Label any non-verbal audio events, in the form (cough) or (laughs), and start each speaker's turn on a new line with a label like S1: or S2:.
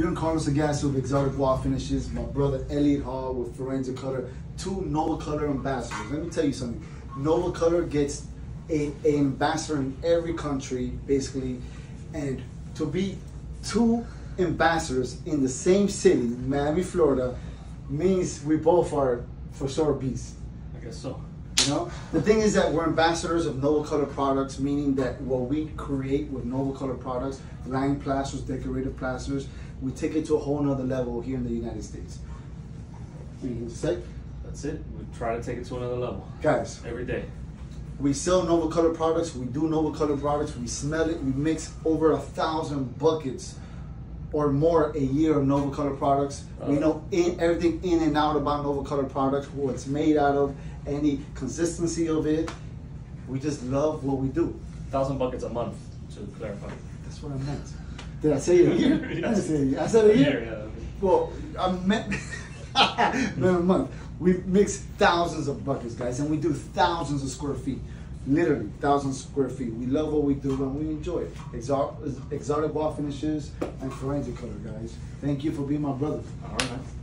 S1: Giancarlo Sagasti with Exotic Wall Finishes, my brother Elliot Hall with Forensic Color, two Nova Color ambassadors. Let me tell you something. Nova Color gets a, a ambassador in every country, basically, and to be two ambassadors in the same city, Miami, Florida, means we both are for sure beasts.
S2: I guess so.
S1: You know, the thing is that we're ambassadors of Nova Color products, meaning that what we create with Nova Color products, lime plasters, decorative plasters, we take it to a whole nother level here in the United States. To say?
S2: That's it. We try to take it to another level
S1: Guys,
S2: every day.
S1: we sell Nova Color products, we do Nova Color products, we smell it, we mix over a thousand buckets or more a year of Nova Color products. We
S2: Uh.
S1: know in, everything in and out about Nova Color products, what it's made out of, any consistency of it. We just love what we do.
S2: Thousand buckets a month to clarify.
S1: That's what I meant. Did I say it a (laughs) year? I didn't say it a year. I said a year.
S2: yeah.
S1: Well, I meant (laughs) meant a month. We mix thousands of buckets, guys, and we do thousands of square feet. Literally thousand square feet. We love what we do and we enjoy it. Exotic, exotic wall finishes and forensic color, guys. Thank you for being my brother.
S2: All right.